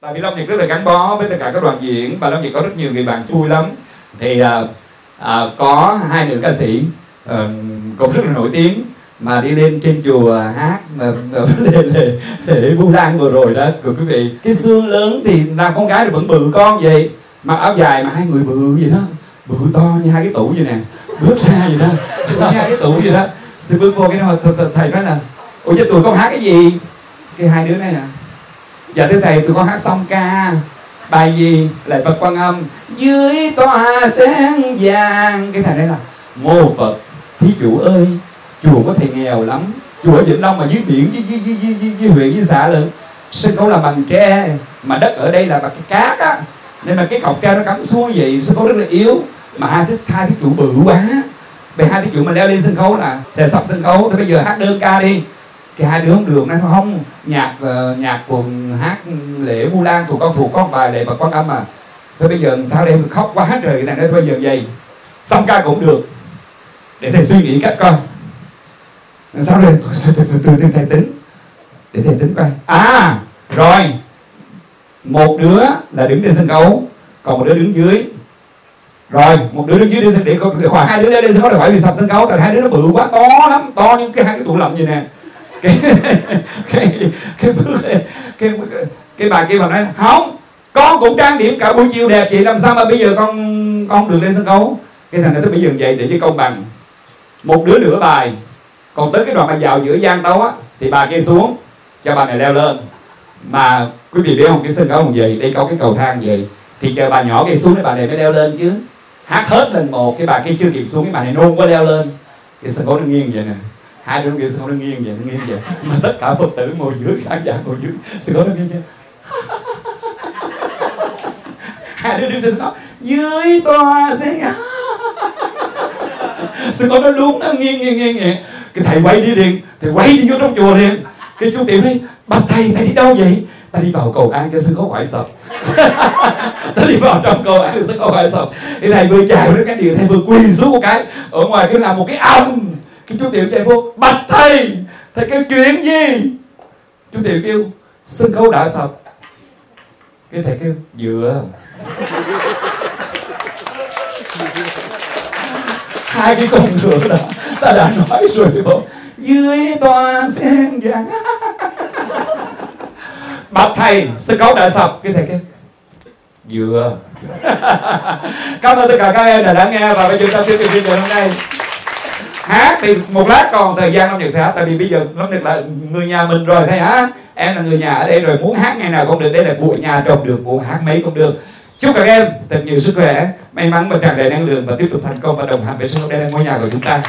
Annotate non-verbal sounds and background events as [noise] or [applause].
tại vì Long Việt rất là gắn bó với tất cả các đoàn diễn. Và Long Việt có rất nhiều người bạn vui lắm. Thì à, à, có hai nữ ca sĩ à, cũng rất là nổi tiếng mà đi lên trên chùa hát mà, mà để [laughs] lễ lan vừa rồi đó của quý vị. Cái xương lớn thì làm con gái vẫn bự con vậy. Mặc áo dài mà hai người bự vậy đó. Bự to như hai cái tủ vậy nè. Bước ra vậy đó. Như hai cái tủ vậy đó. Thì bước vô cái đó. Thầy nói nè. Ủa chứ tụi con hát cái gì? Cái hai đứa này nè dạ thưa thầy tụi con hát xong ca. Bài gì? Lại phật quan âm. Dưới tòa sen vàng. Cái thầy đấy là mô phật thí chủ ơi chùa có thầy nghèo lắm. Chùa ở vĩnh long mà dưới biển với, với, với, với, với, huyện với xã lượng sân khấu là bằng tre mà đất ở đây là bằng cái cát á. Nên mà cái cọc tre nó cắm xuống vậy sân khấu rất là yếu. Mà hai thứ hai thí chủ bự quá. Về hai thí chủ mà leo lên sân khấu là thầy sập sân khấu. Thì bây giờ hát đơn ca đi cái hai đứa không được nó không? Nhạc uh, nhạc cùng hát lễ vu lan tụi con thuộc con bài lễ và con âm mà thôi bây giờ sao đây khóc quá rồi cái này nói bây giờ vậy. Xong ca cũng được. Để thầy suy nghĩ cách coi. Sao đây? Từ từ từ từ thầy tính. Để thầy tính coi. À rồi. Một đứa là đứng trên sân khấu còn một đứa đứng dưới. Rồi một đứa đứng dưới đi để, để khoảng hai đứa lên sân khấu là phải bị sập sân khấu tại hai đứa nó bự quá to lắm to như cái hai cái tủ lạnh gì nè cái cái cái cái cái, cái bà kia bà nói không con cũng trang điểm cả buổi chiều đẹp vậy làm sao mà bây giờ con con không được lên sân khấu? Cái thằng này tôi bây giờ vậy để cho công bằng. Một đứa nửa bài còn tới cái đoạn mà vào giữa gian đấu á thì bà kia xuống cho bà này leo lên. Mà quý vị biết không cái sân khấu không vậy đây có cái cầu thang vậy thì chờ bà nhỏ kia xuống thì bà này mới leo lên chứ. Hát hết lần một cái bà kia chưa kịp xuống cái bà này nôn quá leo lên. Cái sân khấu nó nghiêng vậy nè hai đứa kia xong nó nghiêng vậy nó nghiêng vậy mà tất cả phật tử ngồi dưới, khán giả ngồi dưới sư cô nó nghiêng vậy [laughs] hai đứa đứng trên sân khấu dưới tòa sẽ ngã sư cô nó luôn nó nghiêng nghiêng nghiêng nghiêng. Cái thầy quay đi liền, thầy quay đi vô trong chùa liền. Cái chú tiểu đi, bạch thầy thầy đi đâu vậy? Ta đi vào cầu an cho sư cô khỏi sập. [laughs] Ta đi vào trong cầu an cho sư cô khỏi sập. Cái thầy vừa chào với cái điều thầy vừa quỳ xuống một cái. Ở ngoài cái làm một cái âm cái chú tiểu chạy vô bạch thầy thầy kêu chuyện gì? Chú tiểu kêu, sân khấu đã sập cái thầy kêu dựa hai cái con ngựa đó, ta đã nói rồi bộ dưới tòa sen vàng. Bạch thầy, sân khấu đã sập cái thầy kêu dựa [laughs] cảm ơn tất cả các em đã lắng nghe và bây giờ ta tiếp tục chương trình hôm nay hát thì một lát còn thời gian Long Nhật sẽ hát, tại vì bây giờ Long Nhật là người nhà mình rồi thầy hả? Em là người nhà ở đây rồi, muốn hát ngày nào cũng được, đây là của nhà trồng được muốn hát mấy cũng được. Chúc các em thật nhiều sức khỏe, may mắn và tràn đầy năng lượng và tiếp tục thành công và đồng hành với sự khấu đây là ngôi nhà của chúng ta.